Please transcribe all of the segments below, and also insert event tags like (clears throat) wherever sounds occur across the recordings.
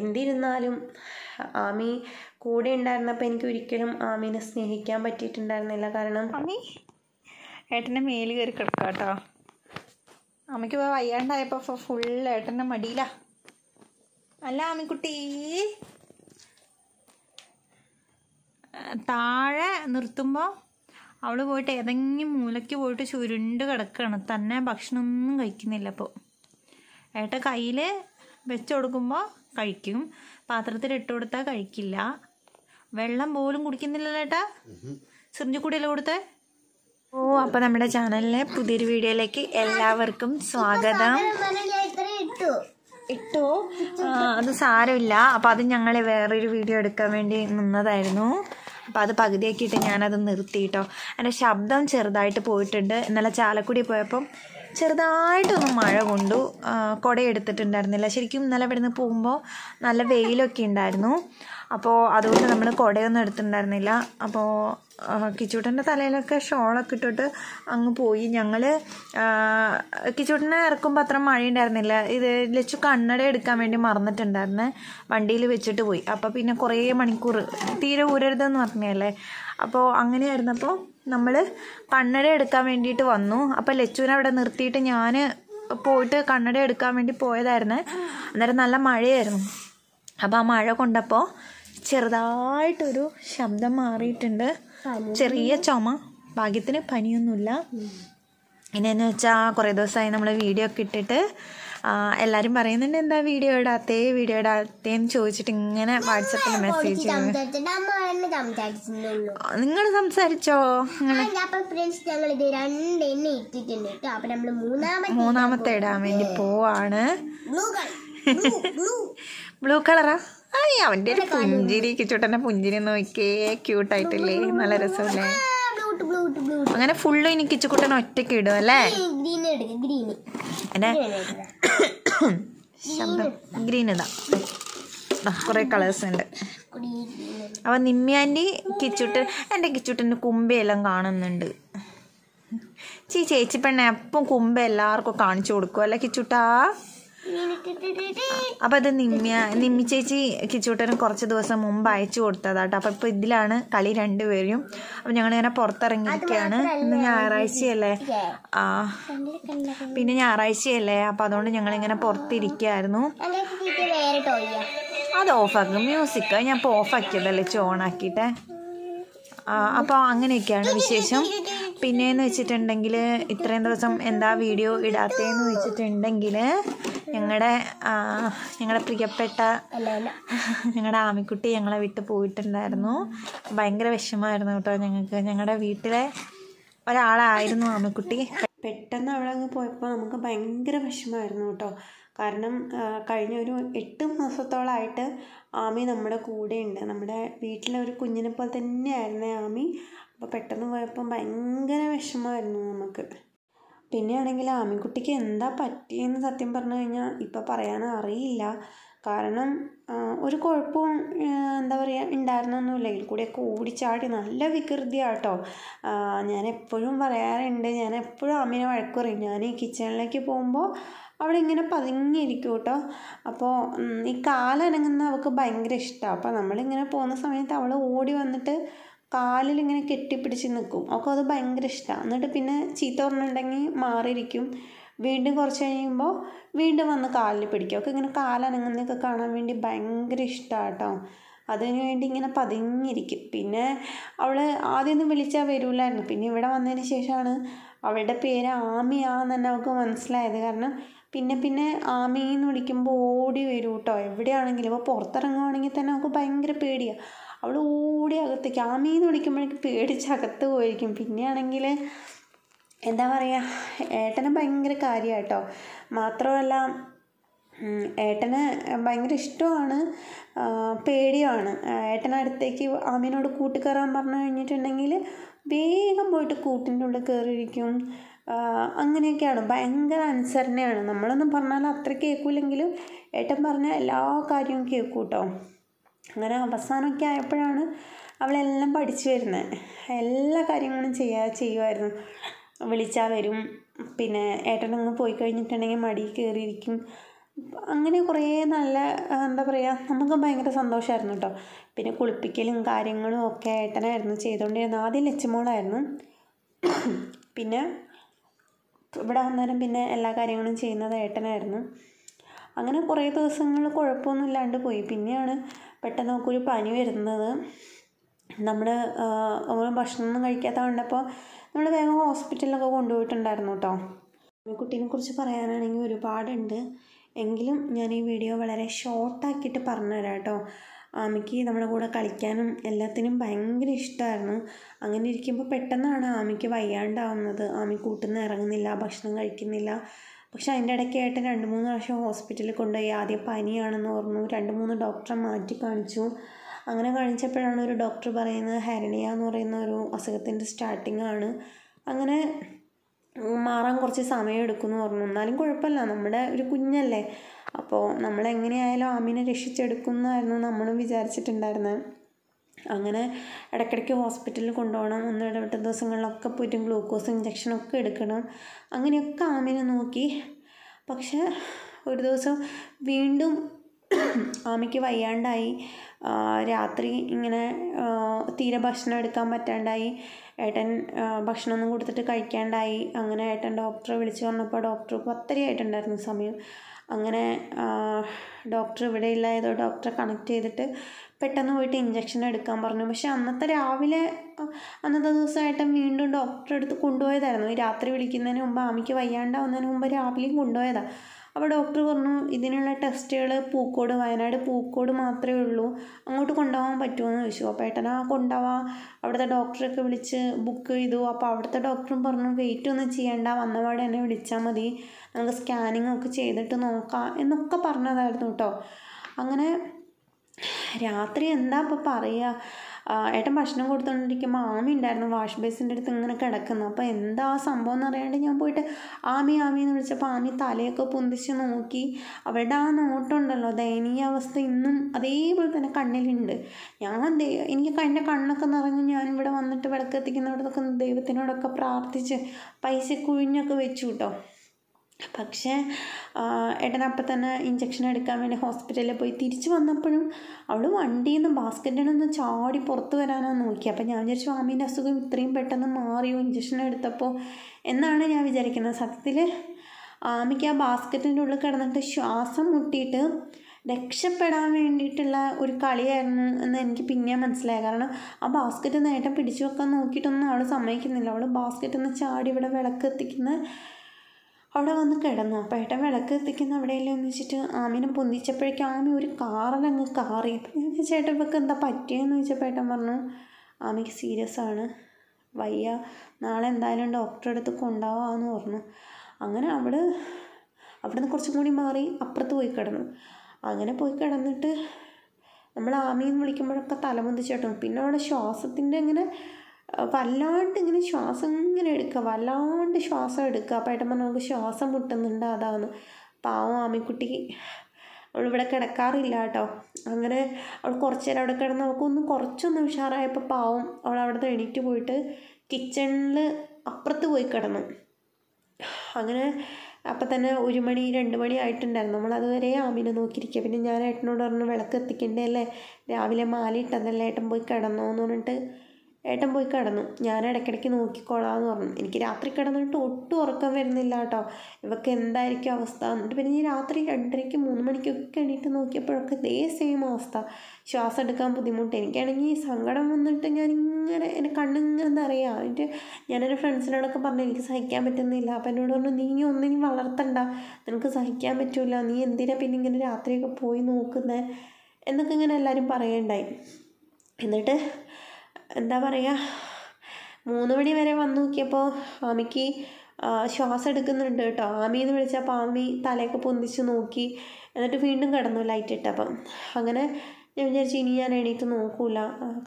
എന്തിരുന്നാലും ആമി കൂടെ ഉണ്ടായിരുന്നപ്പോൾ എനിക്ക് ഒരിക്കലും ആമീനെ സ്നേഹിക്കാൻ പറ്റിയിട്ടുണ്ടായിരുന്നില്ല. കാരണം ആമി ഏട്ടന്റെ മേൽ കയറി കിടക്കാം കേട്ടോ അമ്മയ്ക്ക് ഇപ്പോൾ വയ്യാണ്ടായപ്പോൾ ഫുൾ ഏട്ടന്റെ മടിയില. അല്ല ആമിക്കുട്ടി. താഴെ നിർത്തുമ്പോൾ അവൾ പോയിട്ട് ഏതെങ്കിലും മൂലയ്ക്ക് പോയിട്ട് ചുരുണ്ട് കിടക്കുകയാണ് തന്നെ ഭക്ഷണമൊന്നും കഴിക്കുന്നില്ല അപ്പോൾ ഏട്ട കയ്യിൽ വെച്ച് കൊടുക്കുമ്പോൾ കഴിക്കും. പാത്രത്തിൽ ഇട്ട് കൊടുത്താൽ കഴിക്കില്ല. വെള്ളം പോലും കുടിക്കുന്നില്ലല്ലോ ഏട്ടാ. സിറിഞ്ചു കൂടിയല്ലോ കൊടുത്തേ? ഓ അപ്പോൾ നമ്മുടെ ചാനലിലെ പുതിയൊരു വീഡിയോയിലേക്ക് എല്ലാവർക്കും സ്വാഗതം. ഇട്ടു. അത് സാരമില്ല. അപ്പം അത് ഞങ്ങൾ വേറൊരു വീഡിയോ എടുക്കാൻ വേണ്ടി നിന്നതായിരുന്നു. അപ്പം അത് പകുതിയാക്കിയിട്ട് ഞാനത് നിർത്തിയിട്ടോ. എന്റെ ശബ്ദം ചെറുതായിട്ട് പോയിട്ടുണ്ട്. ഇന്നലെ ചാലക്കുടി പോയപ്പം ചെറുതായിട്ടൊന്ന് മഴ കൊണ്ടു കുടയെടുത്തിട്ടുണ്ടായിരുന്നില്ല. കുട ശരിക്കും ഇന്നലെ ഇവിടുന്ന് പോകുമ്പോൾ നല്ല വെയിലൊക്കെ ഉണ്ടായിരുന്നു. അപ്പോൾ അതുകൊണ്ട് നമ്മൾ കുടയൊന്നും എടുത്തിട്ടുണ്ടായിരുന്നില്ല. അപ്പോൾ കിച്ചൂട്ടന്റെ തലയിലൊക്കെ ഷോളൊക്കെ ഇട്ടിട്ട് അങ്ങ് പോയി. ഞങ്ങൾ കിച്ചൂട്ടനെ ഇറക്കുമ്പോൾ അത്ര മഴ ഉണ്ടായിരുന്നില്ല ഇത് ലച്ചു കണ്ണട എടുക്കാൻ വേണ്ടി മറന്നിട്ടുണ്ടായിരുന്നെ. വണ്ടിയിൽ വെച്ചിട്ട് പോയി. അപ്പോൾ പിന്നെ കുറേ മണിക്കൂർ തീരെ ഊരരുതെന്ന് പറഞ്ഞല്ലേ? അപ്പോൾ അങ്ങനെയായിരുന്നപ്പോൾ നമ്മൾ കണ്ണട എടുക്കാൻ വേണ്ടിയിട്ട് വന്നു. അപ്പോൾ ലച്ചുവിനെ അവിടെ നിർത്തിയിട്ട് ഞാൻ പോയിട്ട് കണ്ണട എടുക്കാൻ വേണ്ടി പോയതായിരുന്നു. അന്നേരം നല്ല മഴയായിരുന്നു. അപ്പോൾ ആ മഴ കൊണ്ടപ്പോൾ ചെറുതായിട്ടൊരു ശബ്ദം മാറിയിട്ടുണ്ട്. ചെറിയ ചുമ. ഭാഗ്യത്തിന് പനിയൊന്നുമില്ല. ഇനി എന്ന് വെച്ചാൽ കുറേ ദിവസമായി നമ്മൾ വീഡിയോ ഒക്കെ ഇട്ടിട്ട് എല്ലാവരും പറയുന്നുണ്ട് എന്താ വീഡിയോ ഇടാത്തേ? വീഡിയോ ഇടാത്തേ എന്ന് ചോദിച്ചിട്ട് ഇങ്ങനെ വാട്സപ്പിൽ മെസ്സേജ് നിങ്ങൾ സംസാരിച്ചോ? മൂന്നാമത്തെ ഇടാൻ വേണ്ടി പോവാണ്. ബ്ലൂ കളറാ അയ്യ അവന്റെ ഒരു പുഞ്ചിരി കിച്ചൂട്ടന്റെ പുഞ്ചിരി നോക്കിയേ. ക്യൂട്ടായിട്ടില്ലേ നല്ല രസമല്ലേ? അങ്ങനെ ഫുള്ള് ഇനി കിച്ചുക്കുട്ടൻ ഒറ്റയ്ക്ക് ഇടും അല്ലേ? എന്റെ ശബ്ദം. ഗ്രീൻ ഇതാ കുറേ കളേഴ്സ് ഉണ്ട്. അപ്പൊ നിമ്മിയാന്റെ കിച്ചുട്ടൻ എന്റെ കിച്ചുട്ടന്റെ കുമ്പയെല്ലാം കാണുന്നുണ്ട്. ചീ ചേച്ചി പെണ്ണ അപ്പം കുമ്പ എല്ലാവർക്കും കാണിച്ചു കൊടുക്കും അല്ലേ കിച്ചുട്ടാ? അപ്പോൾ അത് നിമ്മിയ നിമ്മി ചേച്ചി കിച്ചോട്ടനും കുറച്ച് ദിവസം മുമ്പ് അയച്ചു കൊടുത്തതാട്ടോ. അപ്പോൾ ഇപ്പോൾ ഇതിലാണ് കളി രണ്ടുപേരും. അപ്പോൾ ഞങ്ങളിങ്ങനെ പുറത്തിറങ്ങിയിരിക്കുകയാണ്. ഇന്ന് ഞായറാഴ്ചയല്ലേ? ആ. പിന്നെ ഞായറാഴ്ചയല്ലേ? അപ്പോൾ അതുകൊണ്ട് ഞങ്ങളിങ്ങനെ പുറത്തിരിക്കുകയായിരുന്നു. വേറെ ടോയ്യാ അത് ഓഫാക്കും. മ്യൂസിക്. ഞാൻ ഇപ്പോൾ ഓഫാക്കിയതല്ലേ? ഓണാക്കിയിട്ടേ. അപ്പോൾ അങ്ങനെയൊക്കെയാണ് വിശേഷം. പിന്നെയെന്ന് വെച്ചിട്ടുണ്ടെങ്കിൽ ഇത്രയും ദിവസം എന്താ വീഡിയോ ഇടാത്തതെന്ന് വെച്ചിട്ടുണ്ടെങ്കിൽ ഞങ്ങളുടെ ഞങ്ങളുടെ പ്രിയപ്പെട്ട ഞങ്ങളുടെ ആമിക്കുട്ടി ഞങ്ങളെ വിട്ട് പോയിട്ടുണ്ടായിരുന്നു. ഭയങ്കര വിഷമമായിരുന്നു കേട്ടോ ഞങ്ങൾക്ക് ഞങ്ങളുടെ വീട്ടിലെ ഒരാളായിരുന്നു ആമിക്കുട്ടി. പെട്ടെന്ന് അവിടെ അങ്ങ് പോയപ്പോൾ നമുക്ക് ഭയങ്കര വിഷമമായിരുന്നു കേട്ടോ. കാരണം കഴിഞ്ഞ ഒരു എട്ട് മാസത്തോളമായിട്ട് ആമി നമ്മുടെ കൂടെയുണ്ട്. നമ്മുടെ വീട്ടിലെ ഒരു കുഞ്ഞിനെ പോലെ തന്നെയായിരുന്നേ ആമി. അപ്പോൾ പെട്ടെന്ന് പോയപ്പോൾ ഭയങ്കര വിഷമമായിരുന്നു നമുക്ക്. പിന്നെയാണെങ്കിൽ ആമിക്കുട്ടിക്ക് എന്താ പറ്റിയെന്ന് സത്യം പറഞ്ഞു കഴിഞ്ഞാൽ ഇപ്പോൾ പറയാൻ അറിയില്ല. കാരണം ഒരു കുഴപ്പവും എന്താ പറയുക ഉണ്ടായിരുന്നൊന്നുമില്ല. ഇതിൽ കൂടെയൊക്കെ ഓടിച്ചാടി നല്ല വികൃതിയാട്ടോ. ഞാൻ എപ്പോഴും പറയാറുണ്ട് ഞാൻ എപ്പോഴും അമ്മീനെ വഴക്ക് പറയും. ഞാൻ ഈ കിച്ചണിലേക്ക് പോകുമ്പോൾ അവിടെ ഇങ്ങനെ പതുങ്ങിയിരിക്കും കേട്ടോ. അപ്പോൾ ഈ കാലനങ്ങുന്ന അവൾക്ക് ഭയങ്കര ഇഷ്ടമാണ് അപ്പോൾ നമ്മളിങ്ങനെ പോകുന്ന സമയത്ത് അവൾ ഓടി വന്നിട്ട് കാലിൽ ഇങ്ങനെ കെട്ടിപ്പിടിച്ച് നിൽക്കും അവൾക്ക് അത് ഭയങ്കര ഇഷ്ടമാണ് എന്നിട്ട് പിന്നെ ചീത്ത പറഞ്ഞിട്ടുണ്ടെങ്കിൽ മാറിയിരിക്കും. വീണ്ടും കുറച്ച് കഴിയുമ്പോൾ വീണ്ടും വന്ന് കാലിൽ പിടിക്കും. അവൾക്ക് ഇങ്ങനെ കാലനങ്ങുന്നൊക്കെ കാണാൻ വേണ്ടി ഭയങ്കര ഇഷ്ടമാണ് കേട്ടോ അതിനു വേണ്ടി ഇങ്ങനെ പതിഞ്ഞിരിക്കും. പിന്നെ അവൾ ആദ്യമൊന്നും വിളിച്ചാൽ വരില്ലായിരുന്നു പിന്നെ ഇവിടെ വന്നതിന് ശേഷമാണ് അവളുടെ പേര് ആമിയാന്ന് അവൾക്ക് മനസ്സിലായത്. കാരണം പിന്നെ പിന്നെ ആമി എന്ന് വിളിക്കുമ്പോൾ ഓടി വരും കേട്ടോ എവിടെയാണെങ്കിലും. ഇപ്പോൾ പുറത്തിറങ്ങുവാണെങ്കിൽ തന്നെ അവൾക്ക് ഭയങ്കര പേടിയാണ് അവൾ ഓടി അകത്തേക്ക്. ആമീന്ന് വിളിക്കുമ്പോഴേക്കും പേടിച്ച് അകത്ത് പോയിരിക്കും. പിന്നെയാണെങ്കിൽ എന്താ പറയുക ഏട്ടന് ഭയങ്കര കാര്യമാണ് കേട്ടോ മാത്രമല്ല ഏട്ടന് ഭയങ്കര ഇഷ്ടമാണ് പേടിയാണ്. ഏട്ടനടുത്തേക്ക് ആമീനോട് കൂട്ടിക്കയറാൻ പറഞ്ഞു കഴിഞ്ഞിട്ടുണ്ടെങ്കിൽ വേഗം പോയിട്ട് കൂട്ടിന്റെ ഉള്ളിൽ കയറിയിരിക്കും അങ്ങനെയൊക്കെയാണ്. ഭയങ്കര അനുസരണയാണ്. നമ്മളൊന്നും പറഞ്ഞാൽ അത്ര കേൾക്കില്ലെങ്കിലും ഏട്ടൻ പറഞ്ഞാൽ എല്ലാ കാര്യവും കേൾക്കും കേട്ടോ അങ്ങനെ അവസാനമൊക്കെ ആയപ്പോഴാണ് അവളെല്ലാം പഠിച്ചു വരുന്നത് എല്ലാ കാര്യങ്ങളും ചെയ്യാ ചെയ്യുമായിരുന്നു വിളിച്ചാൽ വരും. പിന്നെ ഏട്ടനങ്ങ് പോയി കഴിഞ്ഞിട്ടുണ്ടെങ്കിൽ മടി കയറിയിരിക്കും. അങ്ങനെ കുറേ നല്ല എന്താ പറയുക നമുക്ക് ഭയങ്കര സന്തോഷമായിരുന്നു കേട്ടോ. പിന്നെ കുളിപ്പിക്കലും കാര്യങ്ങളും ഒക്കെ ഏട്ടനായിരുന്നു ചെയ്തുകൊണ്ടിരുന്നത്. ആദ്യം ലച്ചമോളായിരുന്നു. പിന്നെ ഇവിടെ വന്നേരം പിന്നെ എല്ലാ കാര്യങ്ങളും ചെയ്യുന്നത് ഏട്ടനായിരുന്നു. അങ്ങനെ കുറേ ദിവസങ്ങൾ കുഴപ്പമൊന്നും ഇല്ലാണ്ട് പോയി. പിന്നെയാണ് പെട്ടെന്ന് നമുക്കൊരു പനി വരുന്നത്. നമ്മൾ നമ്മൾ ഭക്ഷണമൊന്നും കഴിക്കാത്ത കണ്ടപ്പോൾ നമ്മൾ വേഗം ഹോസ്പിറ്റലിലൊക്കെ കൊണ്ടുപോയിട്ടുണ്ടായിരുന്നു കേട്ടോ. കുട്ടീനെ കുറിച്ച് പറയാനാണെങ്കിൽ ഒരുപാടുണ്ട്. എങ്കിലും ഞാൻ ഈ വീഡിയോ വളരെ ഷോർട്ടാക്കിയിട്ട് പറഞ്ഞുതരാം കേട്ടോ. ആമിക്ക് നമ്മുടെ കൂടെ കളിക്കാനും എല്ലാത്തിനും ഭയങ്കര ഇഷ്ടമായിരുന്നു. അങ്ങനെ ഇരിക്കുമ്പോൾ പെട്ടെന്നാണ് ആമിക്ക് വയ്യാണ്ടാവുന്നത്. ആമി കൂട്ടിൽ നിന്ന് ഇറങ്ങുന്നില്ല ഭക്ഷണം കഴിക്കുന്നില്ല. പക്ഷെ അതിന്റെ ഇടയ്ക്കായിട്ട് രണ്ട് മൂന്ന് പ്രാവശ്യം ഹോസ്പിറ്റലിൽ കൊണ്ടുപോയി. ആദ്യം പനിയാണെന്ന് പറഞ്ഞു. രണ്ട് മൂന്ന് ഡോക്ടറെ മാറ്റി കാണിച്ചു. അങ്ങനെ കാണിച്ചപ്പോഴാണ് ഒരു ഡോക്ടർ പറയുന്നത് ഹെരണിയ എന്ന് പറയുന്ന ഒരു അസുഖത്തിന്റെ സ്റ്റാർട്ടിംഗ് ആണ്. അങ്ങനെ മാറാൻ കുറച്ച് സമയം എടുക്കുമെന്ന് പറഞ്ഞു. എന്നാലും കുഴപ്പമില്ല. നമ്മുടെ ഒരു കുഞ്ഞല്ലേ. അപ്പോൾ നമ്മൾ എങ്ങനെയായാലും ആമിനെ രക്ഷിച്ചെടുക്കുമെന്നായിരുന്നു നമ്മളും വിചാരിച്ചിട്ടുണ്ടായിരുന്നത്. അങ്ങനെ ഇടയ്ക്കിടയ്ക്ക് ഹോസ്പിറ്റലിൽ കൊണ്ടുപോകണം. ഒന്ന് ഇടവിട്ട ദിവസങ്ങളിലൊക്കെ പോയിട്ട് ഗ്ലൂക്കോസ് ഇഞ്ചക്ഷനൊക്കെ എടുക്കണം. അങ്ങനെയൊക്കെ ആമിനെ നോക്കി. പക്ഷെ ഒരു ദിവസം വീണ്ടും ആമയ്ക്ക് വയ്യാണ്ടായി. രാത്രി ഇങ്ങനെ തീരെ ഭക്ഷണം എടുക്കാൻ പറ്റാണ്ടായി. ഏട്ടൻ ഭക്ഷണമൊന്നും കൊടുത്തിട്ട് കഴിക്കാണ്ടായി. അങ്ങനെ ഏട്ടൻ ഡോക്ടറെ വിളിച്ച് പറഞ്ഞപ്പോൾ ഡോക്ടർ പത്തരി ആയിട്ടുണ്ടായിരുന്നു സമയം. അങ്ങനെ ഡോക്ടർ ഇവിടെ ഇല്ല ഏതോ ഡോക്ടറെ കണക്ട് ചെയ്തിട്ട് പെട്ടെന്ന് പോയിട്ട് ഇഞ്ചക്ഷൻ എടുക്കാൻ പറഞ്ഞു. പക്ഷെ അന്നത്തെ രാവിലെ അന്നത്തെ ദിവസം ഏട്ടൻ വീണ്ടും ഡോക്ടറെ അടുത്ത് കൊണ്ടുപോയതായിരുന്നു. ഈ രാത്രി വിളിക്കുന്നതിന് മുമ്പ് ആമിക്ക് വയ്യാണ്ടാവുന്നതിന് മുമ്പ് രാവിലെയും കൊണ്ടുപോയതാണ് അപ്പോൾ ഡോക്ടർ പറഞ്ഞു ഇതിനുള്ള ടെസ്റ്റുകൾ പൂക്കോട് വയനാട് പൂക്കോട് മാത്രമേ ഉള്ളൂ. അങ്ങോട്ട് കൊണ്ടുപോകാൻ പറ്റുമോ എന്ന് ചോദിച്ചു. അപ്പോൾ ഏട്ടനാ കൊണ്ടുപോവാം. അവിടുത്തെ ഡോക്ടറൊക്കെ വിളിച്ച് ബുക്ക് ചെയ്തു. അപ്പോൾ അവിടുത്തെ ഡോക്ടറും പറഞ്ഞു വെയിറ്റ് ഒന്നും ചെയ്യേണ്ട. വന്നപാട് എന്നെ വിളിച്ചാൽ മതി. നമുക്ക് സ്കാനിങ് ഒക്കെ ചെയ്തിട്ട് നോക്കാം. എന്നൊക്കെ പറഞ്ഞതായിരുന്നു കേട്ടോ. അങ്ങനെ രാത്രി എന്താ ഇപ്പോൾ പറയുക? ഏട്ടൻ ഭക്ഷണം കൊടുത്തുകൊണ്ടിരിക്കുമ്പോൾ ആമി ഉണ്ടായിരുന്നു വാഷ് ബേസിന്റെ അടുത്ത് ഇങ്ങനെ കിടക്കുന്നു. അപ്പോൾ എന്താ സംഭവം എന്ന് അറിയാണ്ട് ഞാൻ പോയിട്ട് ആമി ആമി എന്ന് വിളിച്ചപ്പോൾ ആമി തലയൊക്കെ പൊന്തിച്ച് നോക്കി. അവളുടെ ആ നോട്ടുണ്ടല്ലോ ദയനീയ അവസ്ഥ ഇന്നും അതേപോലെ തന്നെ കണ്ണിലുണ്ട്. ഞാൻ എനിക്ക് എന്റെ കണ്ണൊക്കെ നിറഞ്ഞ് ഞാൻ ഇവിടെ വന്നിട്ട് വിളക്ക് ദൈവത്തിനോടൊക്കെ പ്രാർത്ഥിച്ച് പൈസ കുഴിഞ്ഞൊക്കെ വെച്ചു കേട്ടോ പക്ഷേ ഏട്ടൻ അപ്പം തന്നെ ഇഞ്ചക്ഷൻ എടുക്കാൻ വേണ്ടി ഹോസ്പിറ്റലിൽ പോയി തിരിച്ചു വന്നപ്പോഴും അവൾ വണ്ടിയിൽ നിന്ന് ബാസ്ക്കറ്റിൽ നിന്ന് ചാടി പുറത്ത് വരാനാണ് നോക്കി അപ്പം ഞാൻ വിചാരിച്ചു മാമീന്റെ അസുഖം ഇത്രയും പെട്ടെന്ന് മാറിയോ ഇഞ്ചക്ഷൻ എടുത്തപ്പോൾ? എന്നാണ് ഞാൻ വിചാരിക്കുന്നത്. സത്യത്തിൽ ആമിക്ക് ആ ബാസ്ക്കറ്റിന്റെ ഉള്ളിൽ കിടന്നിട്ട് ശ്വാസം മുട്ടിയിട്ട് രക്ഷപ്പെടാൻ വേണ്ടിയിട്ടുള്ള ഒരു കളിയായിരുന്നു എന്ന് എനിക്ക് പിന്നെ മനസ്സിലായി. കാരണം ആ ബാസ്ക്കറ്റ് നേട്ടം പിടിച്ചു വെക്കാൻ നോക്കിയിട്ടൊന്നും അവൾ സമ്മതിക്കുന്നില്ല. അവൾ ബാസ്ക്കറ്റിൽ നിന്ന് ചാടി ഇവിടെ വിളക്ക് എത്തിക്കുന്ന അവിടെ വന്ന് കിടന്നു. അപ്പോൾ ഏട്ടൻ വിളക്ക് എത്തിക്കുന്ന അവിടെയല്ലേ എന്ന് വെച്ചിട്ട് ആമിനെ പൊന്തിച്ചപ്പോഴേക്കും ആമി ഒരു കാറിലങ്ങ് കാറി. ഞാൻ ചേട്ടൻ ഇപ്പോൾ എന്താ പറ്റിയെന്ന് ചോദിച്ചപ്പോൾ ഏട്ടൻ പറഞ്ഞു ആമിക്ക് സീരിയസ് ആണ്. വയ്യ. നാളെ എന്തായാലും ഡോക്ടറെ അടുത്ത് കൊണ്ടുപോകാമെന്ന് പറഞ്ഞു. അങ്ങനെ അവിടെ നിന്ന് കുറച്ചും കൂടി മാറി അപ്പുറത്ത് പോയി കിടന്നു. അങ്ങനെ പോയി കിടന്നിട്ട് നമ്മൾ ആമിന്ന് വിളിക്കുമ്പോഴൊക്കെ തലമുന്തിച്ചിട്ടും പിന്നെ അവിടെ ശ്വാസത്തിന്റെ ഇങ്ങനെ വല്ലാണ്ട് ഇങ്ങനെ ശ്വാസം ഇങ്ങനെ എടുക്കുക. വല്ലാണ്ട് ശ്വാസം എടുക്കുക. അപ്പം ഏട്ടൻ പറഞ്ഞു നമുക്ക് ശ്വാസം മുട്ടുന്നുണ്ട് അതാണ് പാവം ആമിക്കുട്ടി. അവളിവിടെ കിടക്കാറില്ല കേട്ടോ. അങ്ങനെ അവൾ കുറച്ച് നേരം അവിടെ കിടന്ന് അവൾക്കൊന്ന് കുറച്ചൊന്ന് ഉഷാറായപ്പോൾ പാവം അവൾ അവിടെ എണീറ്റ് പോയിട്ട് കിച്ചണിൽ അപ്പുറത്ത് പോയി കിടന്നു. അങ്ങനെ അപ്പം തന്നെ ഒരു മണി രണ്ട് മണി ആയിട്ടുണ്ടായിരുന്നു. നമ്മൾ അതുവരെ ആമിനെ നോക്കിയിരിക്കുക. പിന്നെ ഞാൻ ഏട്ടനോട് പറഞ്ഞു വിളക്ക് എത്തിക്കണ്ടേ അല്ലേ? രാവിലെ മാല ഇട്ടതല്ലേ? ഏട്ടൻ പോയി കിടന്നോ എന്ന് പറഞ്ഞിട്ട് ഏട്ടൻ പോയി കിടന്നു. ഞാൻ ഇടയ്ക്കിടയ്ക്ക് നോക്കിക്കോളാന്ന് പറഞ്ഞു. എനിക്ക് രാത്രി കിടന്നിട്ട് ഒട്ടും ഉറക്കം വരുന്നില്ല കേട്ടോ. ഇവക്ക് എന്തായിരിക്കും അവസ്ഥ എന്നിട്ട് പിന്നെ ഞാൻ രാത്രി രണ്ടരയ്ക്ക് മൂന്ന് മണിക്കൊക്കെ എണീറ്റ് നോക്കിയപ്പോഴൊക്കെ ഇതേ സെയിം അവസ്ഥ. ശ്വാസം എടുക്കാൻ ബുദ്ധിമുട്ട്. എനിക്കാണെങ്കിൽ സങ്കടം വന്നിട്ട് ഞാൻ ഇങ്ങനെ എന്റെ കണ്ണിങ്ങനെ പറയുക എന്നിട്ട് ഞാൻ ഫ്രണ്ട്സിനോടൊക്കെ പറഞ്ഞു എനിക്ക് സഹിക്കാൻ പറ്റുന്നില്ല. അപ്പം എന്നോട് പറഞ്ഞു നീ ഒന്നിനും വളർത്തണ്ട. നിനക്ക് സഹിക്കാൻ പറ്റില്ല നീ എന്തിനാ പിന്നെ ഇങ്ങനെ രാത്രിയൊക്കെ പോയി നോക്കുന്നത് എന്നൊക്കെ ഇങ്ങനെ എല്ലാവരും പറയണ്ടായി. എന്നിട്ട് എന്താ പറയുക മൂന്ന് മണി വരെ വന്നു നോക്കിയപ്പോൾ ആമിക്ക് ശ്വാസം എടുക്കുന്നുണ്ട് കേട്ടോ. ആമി എന്ന് വിളിച്ചപ്പോൾ ആമി തലയൊക്കെ പൊന്തിച്ച് നോക്കി. എന്നിട്ട് വീണ്ടും കിടന്നു ലൈറ്റ് ഇട്ടപ്പം. അങ്ങനെ ഞാൻ വിചാരിച്ചു ഇനി ഞാൻ എണീറ്റ് നോക്കൂല.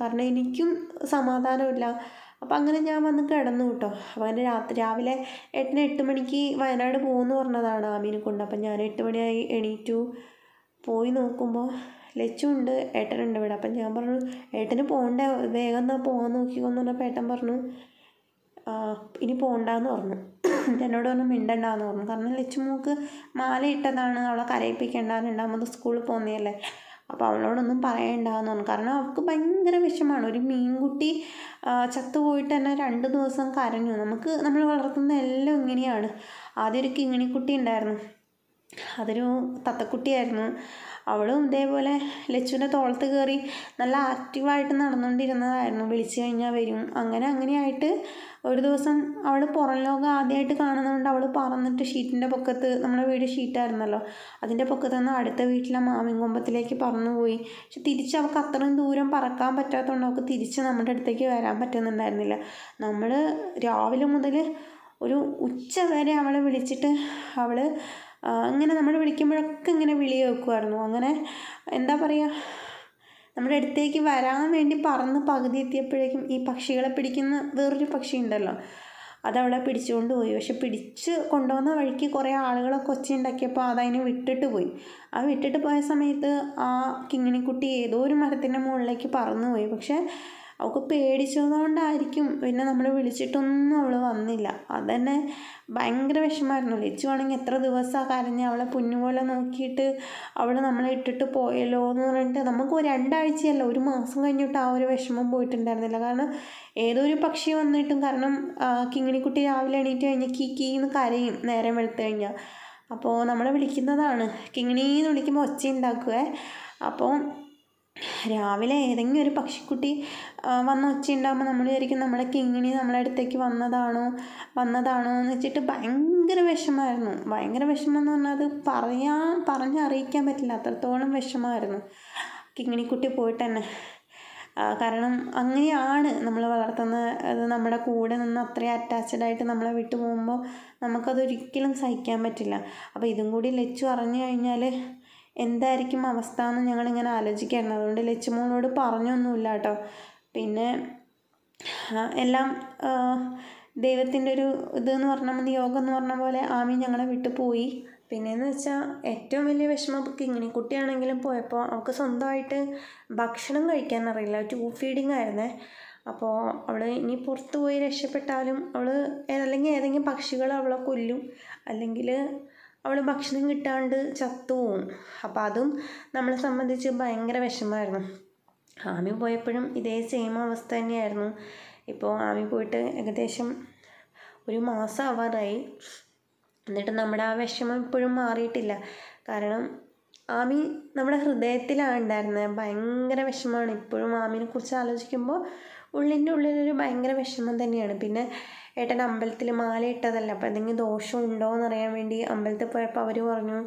കാരണം എനിക്കും സമാധാനമില്ല. അപ്പം അങ്ങനെ ഞാൻ വന്ന് കിടന്നു കേട്ടോ. അപ്പം അങ്ങനെ രാത്രി രാവിലെ എട്ടിന് എട്ട് മണിക്ക് വയനാട് പോകുമെന്ന് പറഞ്ഞതാണ് ആമീനെ കൊണ്ട്. അപ്പം ഞാൻ എട്ട് മണിയായി എണീറ്റു. പോയി നോക്കുമ്പോൾ ലച്ചുണ്ട് ഏട്ടനുണ്ട് ഇവിടെ. അപ്പം ഞാൻ പറഞ്ഞു ഏട്ടന് പോകണ്ടേ? വേഗം എന്നാൽ പോകാൻ നോക്കിക്കോന്ന് പറഞ്ഞപ്പോൾ ഏട്ടൻ പറഞ്ഞു ഇനി പോകണ്ടെന്ന് പറഞ്ഞു. (clears throat) എന്നോട് പറഞ്ഞു മിണ്ടണ്ടെന്ന് പറഞ്ഞു. കാരണം ലച്ചുമോക്ക് മാല ഇട്ടതാണ് അവളെ കരയിപ്പിക്കേണ്ട. രണ്ടാമത് സ്കൂളിൽ പോകുന്നതല്ലേ. അപ്പോൾ അവളോടൊന്നും പറയണ്ടെന്ന് പറഞ്ഞു. കാരണം അവൾക്ക് ഭയങ്കര വിഷമാണ്. ഒരു മീൻകുട്ടി ചത്തുപോയിട്ട് തന്നെ രണ്ട് ദിവസം കരഞ്ഞു. നമുക്ക് നമ്മൾ വളർത്തുന്ന എല്ലാം ഇങ്ങനെയാണ്. ആദ്യം ഒരു കിങ്ങിണിക്കുട്ടി ഉണ്ടായിരുന്നു. അതൊരു തത്തക്കുട്ടിയായിരുന്നു. അവളും ഇതേപോലെ ലച്ചുവിന്റെ തോളത്ത് കയറി നല്ല ആക്റ്റീവായിട്ട് നടന്നുകൊണ്ടിരുന്നതായിരുന്നു. വിളിച്ചു കഴിഞ്ഞാൽ വരും. അങ്ങനെ അങ്ങനെയായിട്ട് ഒരു ദിവസം അവൾ പുറം ലോകം ആദ്യമായിട്ട് കാണുന്നതുകൊണ്ട് അവൾ പറന്നിട്ട് ഷീറ്റിന്റെ പൊക്കത്ത് നമ്മുടെ വീട് ഷീറ്റായിരുന്നല്ലോ. അതിന്റെ പൊക്കത്ത് നിന്ന് അടുത്ത വീട്ടിലെ മാമിൻ കൊമ്പത്തിലേക്ക് പറന്നുപോയി. പക്ഷെ തിരിച്ച് അവൾക്ക് അത്രയും ദൂരം പറക്കാൻ പറ്റാത്തതുകൊണ്ട് അവൾക്ക് തിരിച്ച് നമ്മുടെ അടുത്തേക്ക് വരാൻ പറ്റുന്നുണ്ടായിരുന്നില്ല. നമ്മൾ രാവിലെ മുതൽ ഒരു ഉച്ച വരെ അവളെ വിളിച്ചിട്ട് അവൾ ഇങ്ങനെ നമ്മൾ വിളിക്കുമ്പോഴൊക്കെ ഇങ്ങനെ വിളി കേൾക്കുമായിരുന്നു അങ്ങനെ എന്താ പറയുക നമ്മുടെ അടുത്തേക്ക് വരാൻ വേണ്ടി പറന്ന് പകുതി എത്തിയപ്പോഴേക്കും ഈ പക്ഷികളെ പിടിക്കുന്ന വേറൊരു പക്ഷി ഉണ്ടല്ലോ അതവിടെ പിടിച്ചുകൊണ്ട് പോയി. പക്ഷെ പിടിച്ച് കൊണ്ടുവന്ന വഴിക്ക് കുറേ ആളുകളൊക്കെ ഒച്ച ഉണ്ടാക്കിയപ്പോൾ അതതിനെ വിട്ടിട്ട് പോയി. ആ വിട്ടിട്ട് പോയ സമയത്ത് ആ കിങ്ങിണിക്കുട്ടി ഏതോ ഒരു മരത്തിന്റെ മുകളിലേക്ക് പറന്നു പോയി. പക്ഷെ അവൾക്ക് പേടിച്ചതുകൊണ്ടായിരിക്കും. പിന്നെ നമ്മൾ വിളിച്ചിട്ടൊന്നും അവൾ വന്നില്ല. അതന്നെ ഭയങ്കര വിഷമമായിരുന്നു ലച്ചു ആണെങ്കിൽ എത്ര ദിവസമാണ് കരഞ്ഞ് അവളെ പോലെ നോക്കിയിട്ട് അവൾ നമ്മളെ ഇട്ടിട്ട് പോയല്ലോ എന്ന് പറഞ്ഞിട്ട് നമുക്ക് രണ്ടാഴ്ചയല്ല ഒരു മാസം കഴിഞ്ഞിട്ട് ആ ഒരു വിഷമം പോയിട്ടുണ്ടായിരുന്നില്ല. കാരണം ഏതൊരു പക്ഷി വന്നിട്ടും കാരണം കിങ്ങിണിക്കുട്ടി രാവിലെ എണീറ്റ് കഴിഞ്ഞാൽ കീ കീന്ന് കരയും നേരം വെളുത്ത് കഴിഞ്ഞാൽ അപ്പോൾ നമ്മളെ വിളിക്കുന്നതാണ്. കിങ്ങിണീന്ന് വിളിക്കുമ്പോൾ ഒച്ച ഉണ്ടാക്കുക അപ്പോൾ രാവിലെ ഏതെങ്കിലും ഒരു പക്ഷിക്കുട്ടി വന്ന് ഒച്ചയുണ്ടാകുമ്പോൾ നമ്മൾ വിചാരിക്കും നമ്മുടെ കിങ്ങിണി നമ്മളെ അടുത്തേക്ക് വന്നതാണോ വന്നതാണോ എന്ന് വെച്ചിട്ട് ഭയങ്കര വിഷമമായിരുന്നു. ഭയങ്കര വിഷമം എന്ന് പറഞ്ഞാൽ അത് പറയാൻ പറഞ്ഞറിയിക്കാൻ പറ്റില്ല. അത്രത്തോളം വിഷമമായിരുന്നു. കിങ്ങിണിക്കുട്ടി പോയിട്ട് തന്നെ. കാരണം അങ്ങനെയാണ് നമ്മൾ വളർത്തുന്ന അത് നമ്മുടെ കൂടെ നിന്ന് അത്രയും അറ്റാച്ച്ഡ് ആയിട്ട് നമ്മളെ വിട്ടു പോകുമ്പോൾ നമുക്കതൊരിക്കലും സഹിക്കാൻ പറ്റില്ല. അപ്പോൾ ഇതും കൂടി ലച്ചു അറിഞ്ഞു കഴിഞ്ഞാൽ എന്തായിരിക്കും അവസ്ഥ എന്ന് ഞങ്ങളിങ്ങനെ ആലോചിക്കുകയായിരുന്നു അതുകൊണ്ട് ലച്ചുമോളോട് പറഞ്ഞൊന്നുമില്ല കേട്ടോ. പിന്നെ എല്ലാം ദൈവത്തിന്റെ ഒരു ഇതെന്ന് പറഞ്ഞാൽ മതി യോഗം എന്ന് പറഞ്ഞ പോലെ ആമി ഞങ്ങളെ വിട്ടു പോയി. പിന്നെയെന്ന് വെച്ചാൽ ഏറ്റവും വലിയ വിഷമം കിങ്ങിണി കുട്ടിയാണെങ്കിലും പോയപ്പോൾ അവൾക്ക് സ്വന്തമായിട്ട് ഭക്ഷണം കഴിക്കാൻ അറിയില്ല. ട്യൂബ് ഫീഡിങ് ആയിരുന്നേ. അപ്പോൾ അവൾ ഇനി പുറത്ത് പോയി രക്ഷപ്പെട്ടാലും അവൾ അല്ലെങ്കിൽ ഏതെങ്കിലും പക്ഷികൾ അവളെ കൊല്ലും. അല്ലെങ്കിൽ അവൾ ഭക്ഷണം കിട്ടാണ്ട് ചത്തുപോകും അപ്പോൾ അതും നമ്മളെ സംബന്ധിച്ച് ഭയങ്കര വിഷമമായിരുന്നു ആമി പോയപ്പോഴും ഇതേ സെയിം അവസ്ഥ തന്നെയായിരുന്നു. ഇപ്പോൾ ആമി പോയിട്ട് ഏകദേശം ഒരു മാസം ആവാറായി. എന്നിട്ട് നമ്മുടെ ആ വിഷമം ഇപ്പോഴും മാറിയിട്ടില്ല. കാരണം ആമി നമ്മുടെ ഹൃദയത്തിലാണ് ഉണ്ടായിരുന്നത് ഭയങ്കര വിഷമമാണ്. ഇപ്പോഴും ആമിനെ കുറിച്ച് ആലോചിക്കുമ്പോൾ ഉള്ളിന്റെ ഉള്ളിലൊരു ഭയങ്കര വിഷമം തന്നെയാണ്. പിന്നെ ഏട്ടൻ അമ്പലത്തിൽ മാല ഇട്ടതല്ലേ? അപ്പോൾ എന്തെങ്കിലും ദോഷം ഉണ്ടോ എന്നറിയാൻ വേണ്ടി അമ്പലത്തിൽ പോയപ്പോൾ അവർ പറഞ്ഞു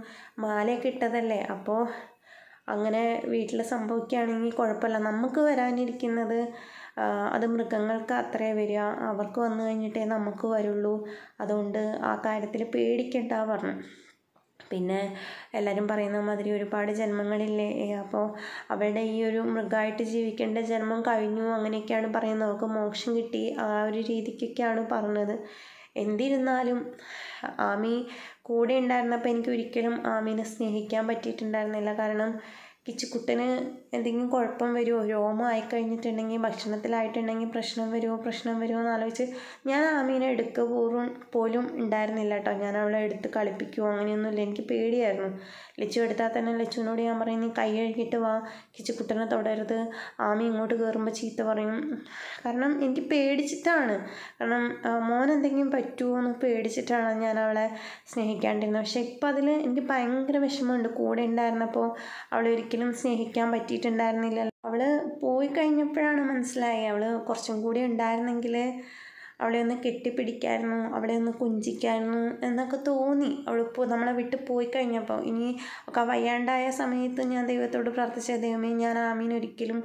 മാലയൊക്കെ ഇട്ടതല്ലേ? അപ്പോൾ അങ്ങനെ വീട്ടിൽ സംഭവിക്കുകയാണെങ്കിൽ കുഴപ്പമില്ല. നമുക്ക് വരാനിരിക്കുന്നത് അത് മൃഗങ്ങൾക്ക് അത്രേ വരിക. അവർക്ക് വന്നു കഴിഞ്ഞിട്ടേ നമുക്ക് വരുള്ളൂ. അതുകൊണ്ട് ആ കാര്യത്തിൽ പേടിക്കണ്ട പറഞ്ഞു. പിന്നെ എല്ലാവരും പറയുന്ന മാതിരി ഒരുപാട് ജന്മങ്ങളില്ലേ അപ്പോൾ അവരുടെ ഈ ഒരു മൃഗമായിട്ട് ജീവിക്കേണ്ട ജന്മം കഴിഞ്ഞു അങ്ങനെയൊക്കെയാണ് പറയുന്നത്. അവർക്ക് മോക്ഷം കിട്ടി ആ ഒരു രീതിക്കൊക്കെയാണ് പറഞ്ഞത്. എന്തിരുന്നാലും ആമി കൂടെ ഉണ്ടായിരുന്നപ്പോൾ എനിക്ക് ഒരിക്കലും ആമീനെ സ്നേഹിക്കാൻ പറ്റിയിട്ടുണ്ടായിരുന്നില്ല. കാരണം കിച്ചുക്കുട്ടന് എന്തെങ്കിലും കുഴപ്പം വരുമോ രോമം ആയിക്കഴിഞ്ഞിട്ടുണ്ടെങ്കിൽ ഭക്ഷണത്തിലായിട്ടുണ്ടെങ്കിൽ പ്രശ്നം വരുമോ പ്രശ്നം വരുമോ എന്ന് ആലോചിച്ച് ഞാൻ ആമീനെ എടുക്കുക പോലും പോലും ഉണ്ടായിരുന്നില്ല കേട്ടോ. ഞാൻ അവളെ എടുത്ത് കളിപ്പിക്കുമോ അങ്ങനെയൊന്നുമില്ല. എനിക്ക് പേടിയായിരുന്നു. ലച്ചു എടുത്താൽ തന്നെ ലച്ചുവിനോട് ഞാൻ പറയും നീ കൈ കഴുകിയിട്ട് വാ. കിച്ചുക്കുട്ടനെ തൊടരുത്. ആമി ഇങ്ങോട്ട് കയറുമ്പോൾ ചീത്ത പറയും. കാരണം എനിക്ക് പേടിച്ചിട്ടാണ്. കാരണം മോൻ എന്തെങ്കിലും പറ്റുമോ എന്ന് പേടിച്ചിട്ടാണ് ഞാൻ അവളെ സ്നേഹിക്കാണ്ടിരുന്നത്. പക്ഷേ ഇപ്പം അതിൽ എനിക്ക് ഭയങ്കര വിഷമമുണ്ട്. കൂടെ ഉണ്ടായിരുന്നപ്പോൾ അവളെ ഒരിക്കലും സ്നേഹിക്കാൻ പറ്റിയിട്ടുണ്ടായിരുന്നില്ല അവൾ പോയി കഴിഞ്ഞപ്പോഴാണ് മനസ്സിലായി അവൾ കുറച്ചും കൂടി ഉണ്ടായിരുന്നെങ്കിൽ അവളെ ഒന്ന് കെട്ടിപ്പിടിക്കായിരുന്നു അവളെ ഒന്ന് കുഞ്ചിക്കായിരുന്നു എന്നൊക്കെ തോന്നി. അവളിപ്പോൾ നമ്മളെ വിട്ട് പോയി കഴിഞ്ഞപ്പോൾ. ഇനി ഒക്കെ വയ്യാണ്ടായ സമയത്ത് ഞാൻ ദൈവത്തോട് പ്രാർത്ഥിച്ച ദൈവമേ ഞാൻ ആമീൻ ഒരിക്കലും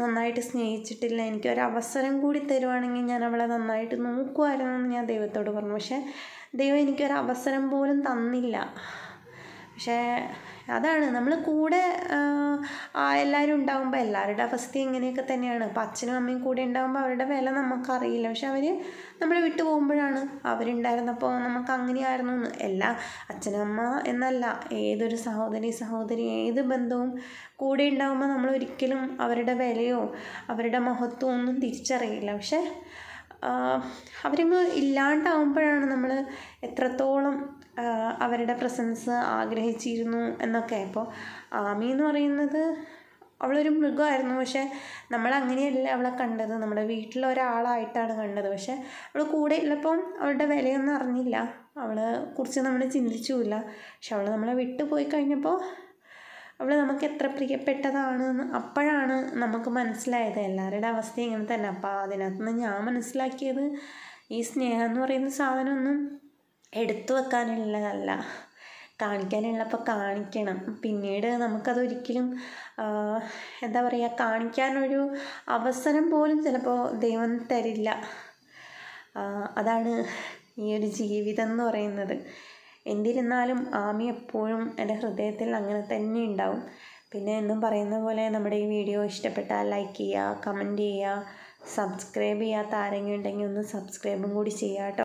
നന്നായിട്ട് സ്നേഹിച്ചിട്ടില്ല. എനിക്കൊരു അവസരം കൂടി തരുവാണെങ്കിൽ ഞാൻ അവളെ നന്നായിട്ട് നോക്കുമായിരുന്നു എന്ന് ഞാൻ ദൈവത്തോട് പറഞ്ഞു. പക്ഷേ ദൈവം എനിക്കൊരു അവസരം പോലും തന്നില്ല. പക്ഷേ അതാണ്. നമ്മൾ കൂടെ എല്ലാവരും ഉണ്ടാകുമ്പോൾ എല്ലാവരുടെ അവസ്ഥ ഇങ്ങനെയൊക്കെ തന്നെയാണ്. അപ്പം അച്ഛനും അമ്മയും കൂടെ ഉണ്ടാകുമ്പോൾ അവരുടെ വില നമുക്കറിയില്ല. പക്ഷെ അവർ നമ്മളെ വിട്ടു പോകുമ്പോഴാണ് അവരുണ്ടായിരുന്നപ്പോൾ നമുക്ക് അങ്ങനെയായിരുന്നു എന്ന്. എല്ലാ അച്ഛനമ്മ എന്നല്ല ഏതൊരു സഹോദരി സഹോദരി ഏത് ബന്ധവും കൂടെ ഉണ്ടാകുമ്പോൾ നമ്മൾ ഒരിക്കലും അവരുടെ വിലയോ അവരുടെ മഹത്വമോ ഒന്നും തിരിച്ചറിയില്ല. പക്ഷേ അവരങ്ങ് ഇല്ലാണ്ടാവുമ്പോഴാണ് നമ്മൾ എത്രത്തോളം അവരുടെ പ്രസൻസ് ആഗ്രഹിച്ചിരുന്നു എന്നൊക്കെ. അപ്പോൾ ആമി എന്ന് പറയുന്നത് അവളൊരു മൃഗമായിരുന്നു. പക്ഷെ നമ്മൾ അങ്ങനെയല്ല അവളെ കണ്ടത്. നമ്മുടെ വീട്ടിലെ ഒരാളായിട്ടാണ് കണ്ടത്. പക്ഷെ അവൾ കൂടെ ഉള്ളപ്പം അവളുടെ വിലയൊന്നും അറിഞ്ഞില്ല. അവളെ കുറിച്ച് നമ്മൾ ചിന്തിച്ചുമില്ല. പക്ഷെ അവൾ നമ്മളെ വിട്ടു പോയി കഴിഞ്ഞപ്പോൾ അവൾ നമുക്ക് എത്ര പ്രിയപ്പെട്ടതാണ് അപ്പോഴാണ് നമുക്ക് മനസ്സിലായത്. എല്ലാവരുടെ അവസ്ഥ ഇങ്ങനെ തന്നെ. അപ്പോൾ അതിനകത്ത് നിന്ന് ഞാൻ മനസ്സിലാക്കിയത് ഈ സ്നേഹം എന്ന് പറയുന്ന സാധനമൊന്നും എടുത്തു വെക്കാനുള്ളതല്ല. കാണിക്കാനുള്ളപ്പോൾ കാണിക്കണം. പിന്നീട് നമുക്കതൊരിക്കലും എന്താ പറയുക കാണിക്കാനൊരു അവസരം പോലും ചിലപ്പോൾ ദൈവം തരില്ല. അതാണ് ഈ ഒരു ജീവിതം എന്ന് പറയുന്നത്. എന്നിരുന്നാലും ആമി എപ്പോഴും എന്റെ ഹൃദയത്തിൽ അങ്ങനെ തന്നെ ഉണ്ടാവും. പിന്നെ എന്നും പറയുന്ന പോലെ നമ്മുടെ ഈ വീഡിയോ ഇഷ്ടപ്പെട്ടാൽ ലൈക്ക് ചെയ്യുക കമന്റ് ചെയ്യുക സബ്സ്ക്രൈബ് ചെയ്യാത്ത ആരെങ്കിലും ഉണ്ടെങ്കിൽ ഒന്ന് സബ്സ്ക്രൈബും കൂടി ചെയ്യാം കേട്ടോ.